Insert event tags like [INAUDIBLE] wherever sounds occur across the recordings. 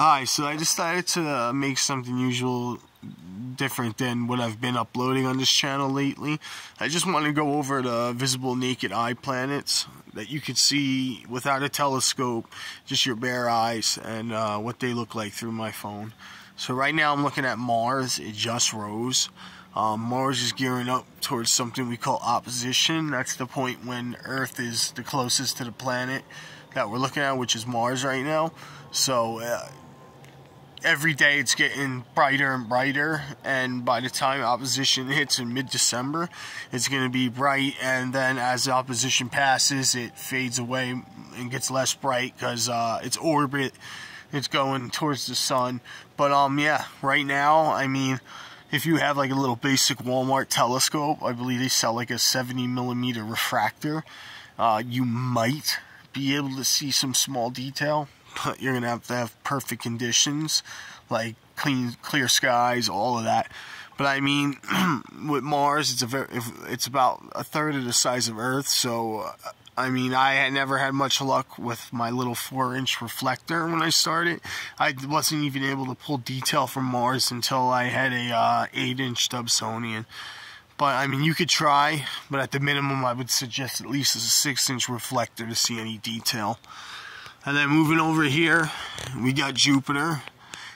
Alright, so I decided to uh, make something usual different than what I've been uploading on this channel lately. I just want to go over the visible naked eye planets that you can see without a telescope, just your bare eyes, and uh, what they look like through my phone. So right now I'm looking at Mars. It just rose. Um, Mars is gearing up towards something we call opposition. That's the point when Earth is the closest to the planet that we're looking at, which is Mars right now. So uh, every day it's getting brighter and brighter and by the time opposition hits in mid-december it's going to be bright and then as opposition passes it fades away and gets less bright because uh, its orbit it's going towards the sun. But um yeah right now i mean if you have like a little basic walmart telescope i believe they sell like a 70 millimeter refractor uh, you might be able to see some small detail but you're gonna have to have perfect conditions, like clean, clear skies, all of that. But I mean, [CLEARS THROAT] with Mars, it's a very, it's about a third of the size of Earth. So, uh, I mean, I had never had much luck with my little four-inch reflector when I started. I wasn't even able to pull detail from Mars until I had a uh, eight-inch Dobsonian. But I mean, you could try, but at the minimum, I would suggest at least a six-inch reflector to see any detail. And then moving over here, we got Jupiter.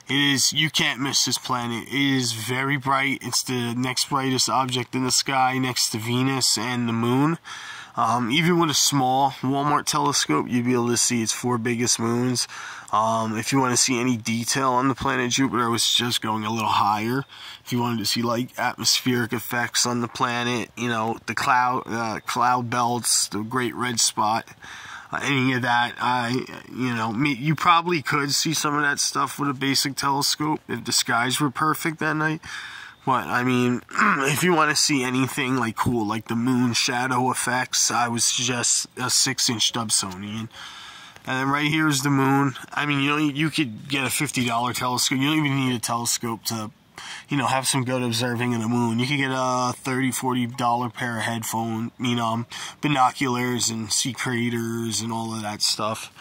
It is, you can't miss this planet. It is very bright. It's the next brightest object in the sky next to Venus and the moon. Um, even with a small Walmart telescope, you'd be able to see its four biggest moons. Um, if you want to see any detail on the planet Jupiter, I was just going a little higher. If you wanted to see like atmospheric effects on the planet, you know, the cloud, uh, cloud belts, the great red spot any of that. I, you know, you probably could see some of that stuff with a basic telescope if the skies were perfect that night. But I mean, [CLEARS THROAT] if you want to see anything like cool, like the moon shadow effects, I was just a six-inch Dobsonian. And then right here is the moon. I mean, you know, you could get a $50 telescope. You don't even need a telescope to you know, have some good observing of the moon. You could get a 30 40 dollar pair of headphone, you know, binoculars and see craters and all of that stuff.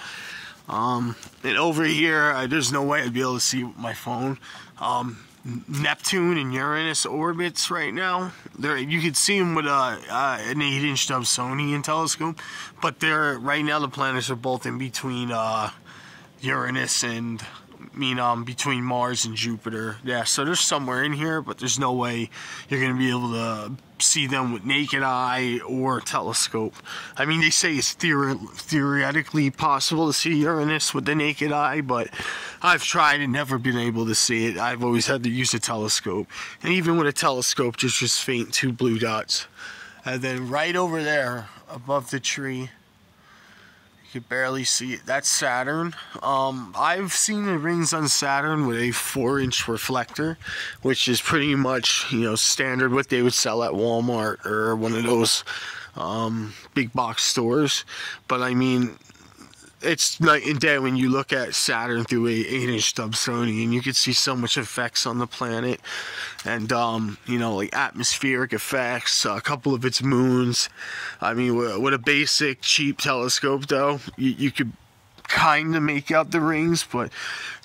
Um, and over here, uh, there's no way I'd be able to see my phone. Um, Neptune and Uranus orbits right now. There, you could see them with a, uh, an eight-inch Dobsonian telescope, but they're right now the planets are both in between uh, Uranus and mean um, between Mars and Jupiter. Yeah, so there's somewhere in here, but there's no way you're going to be able to see them with naked eye or telescope. I mean, they say it's theori theoretically possible to see Uranus with the naked eye, but I've tried and never been able to see it. I've always had to use a telescope. And even with a telescope, just just faint two blue dots. And then right over there, above the tree, could barely see it. That's Saturn. Um, I've seen the rings on Saturn with a four-inch reflector, which is pretty much you know standard what they would sell at Walmart or one of those um, big box stores. But I mean, it's night and day when you look at Saturn through a 8-inch Dobsonian and you can see so much effects on the planet and um, you know like atmospheric effects a couple of its moons. I mean with a basic cheap telescope though. You, you could kind of make out the rings but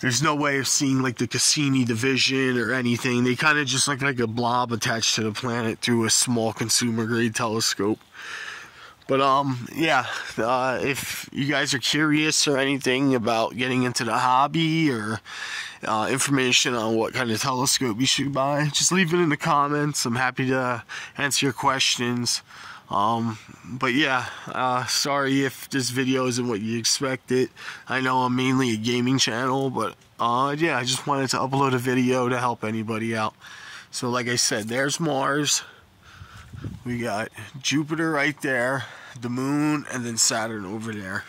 there's no way of seeing like the Cassini division or anything. They kind of just look like a blob attached to the planet through a small consumer grade telescope but um, yeah, uh, if you guys are curious or anything about getting into the hobby or uh, information on what kind of telescope you should buy, just leave it in the comments. I'm happy to answer your questions. Um, but yeah, uh, sorry if this video isn't what you expected. I know I'm mainly a gaming channel, but uh, yeah, I just wanted to upload a video to help anybody out. So like I said, there's Mars. We got Jupiter right there, the moon, and then Saturn over there.